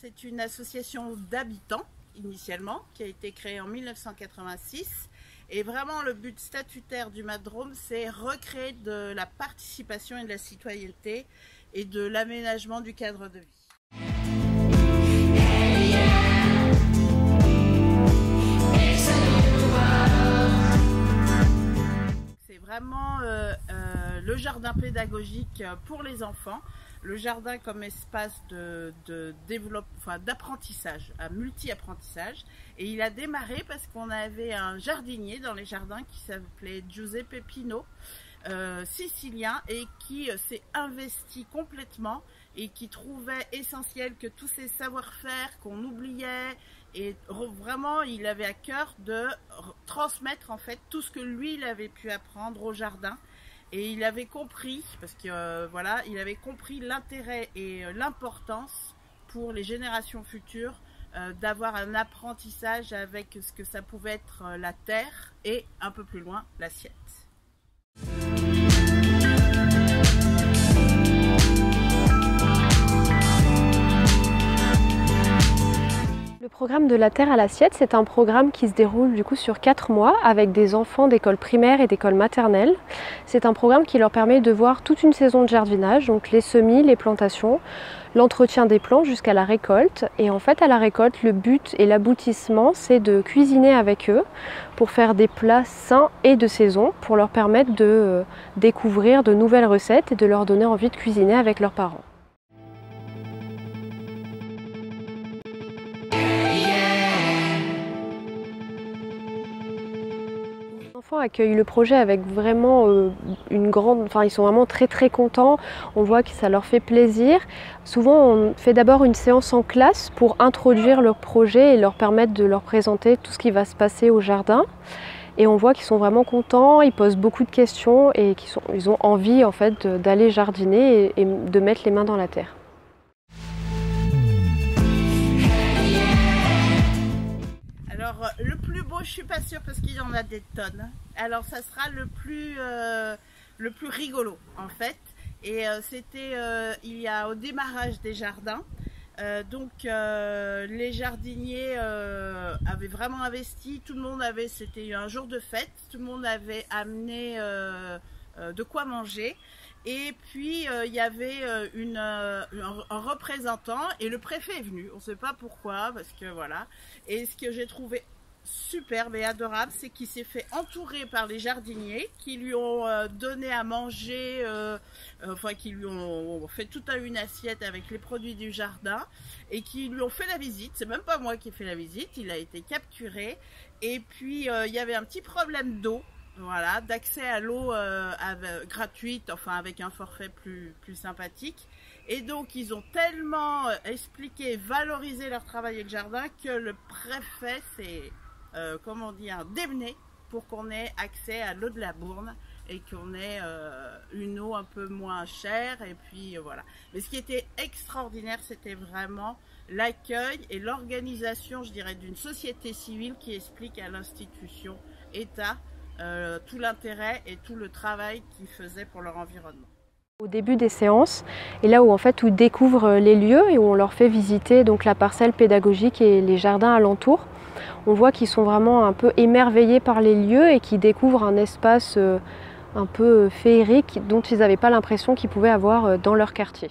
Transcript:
c'est une association d'habitants initialement qui a été créée en 1986 et vraiment le but statutaire du Madrome c'est recréer de la participation et de la citoyenneté et de l'aménagement du cadre de vie. C'est vraiment euh, euh, le jardin pédagogique pour les enfants le jardin comme espace de, développement, enfin, d'apprentissage, un multi-apprentissage. Et il a démarré parce qu'on avait un jardinier dans les jardins qui s'appelait Giuseppe Pino, euh, sicilien, et qui euh, s'est investi complètement et qui trouvait essentiel que tous ces savoir-faire qu'on oubliait et vraiment il avait à cœur de transmettre en fait tout ce que lui il avait pu apprendre au jardin et il avait compris, parce que euh, voilà, il avait compris l'intérêt et euh, l'importance pour les générations futures euh, d'avoir un apprentissage avec ce que ça pouvait être la terre et un peu plus loin l'assiette. Programme de la Terre à l'assiette, c'est un programme qui se déroule du coup sur 4 mois avec des enfants d'école primaire et d'école maternelle. C'est un programme qui leur permet de voir toute une saison de jardinage, donc les semis, les plantations, l'entretien des plants jusqu'à la récolte. Et en fait, à la récolte, le but et l'aboutissement, c'est de cuisiner avec eux pour faire des plats sains et de saison pour leur permettre de euh, découvrir de nouvelles recettes et de leur donner envie de cuisiner avec leurs parents. Accueillent le projet avec vraiment euh, une grande, enfin ils sont vraiment très très contents. On voit que ça leur fait plaisir. Souvent on fait d'abord une séance en classe pour introduire leur projet et leur permettre de leur présenter tout ce qui va se passer au jardin. Et on voit qu'ils sont vraiment contents, ils posent beaucoup de questions et qu'ils ils ont envie en fait d'aller jardiner et de mettre les mains dans la terre. Alors, le plus beau, je suis pas sûre parce qu'il y en a des tonnes. Alors, ça sera le plus, euh, le plus rigolo, en fait. Et euh, c'était euh, il y a au démarrage des jardins. donc, les jardiniers avaient vraiment investi. Tout le monde avait, c'était un jour de fête. Tout le monde avait amené de quoi manger. Et puis euh, il y avait euh, euh, un, représentant et le préfet est venu. On ne sait pas pourquoi, parce que voilà. Et ce que j'ai trouvé superbe et adorable, c'est qu'il s'est fait entourer par les jardiniers qui lui ont donné à manger, enfin qui lui ont fait toute une assiette avec les produits du jardin et qui lui ont fait la visite. C'est même pas moi qui ai fait la visite, il a été capturé. Et puis il y avait un petit problème d'eau voilà, d'accès à l'eau euh, gratuite, enfin avec un forfait plus, sympathique. Et donc ils ont tellement euh, expliqué, valorisé leur travail et le jardin que le préfet s'est, euh, comment dire, démené pour qu'on ait accès à l'eau de la Bourne et qu'on ait une eau un peu moins chère et puis voilà. Mais ce qui était extraordinaire, c'était vraiment l'accueil et l'organisation, je dirais, d'une société civile qui explique à l'institution État euh, tout l'intérêt et tout le travail qu'ils faisaient pour leur environnement. Au début des séances, et là où en fait ils découvrent les lieux et où on leur fait visiter donc la parcelle pédagogique et les jardins alentours, on voit qu'ils sont vraiment un peu émerveillés par les lieux et qu'ils découvrent un espace euh, un peu féerique dont ils n'avaient pas l'impression qu'ils pouvaient avoir euh, dans leur quartier.